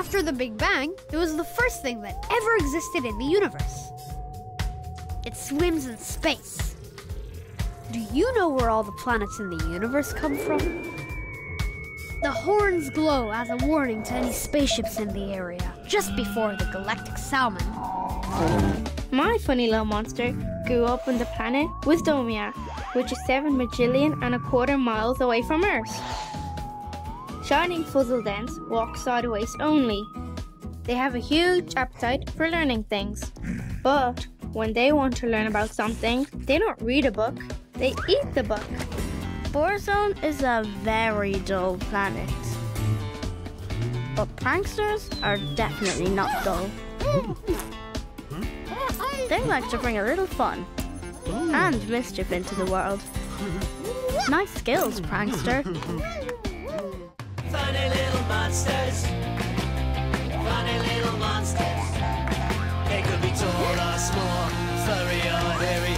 After the Big Bang, it was the first thing that ever existed in the universe. It swims in space. Do you know where all the planets in the universe come from? The horns glow as a warning to any spaceships in the area, just before the galactic salmon. My funny little monster grew up on the planet Wisdomia, which is 7 bajillion and a quarter miles away from Earth. Shining Fuzzle Dents walk sideways only. They have a huge appetite for learning things. But when they want to learn about something, they don't read a book, they eat the book. Borzone is a very dull planet. But pranksters are definitely not dull. They like to bring a little fun and mischief into the world. Nice skills, prankster. Funny little monsters. Funny little monsters. They could be tall or small, furry or hairy.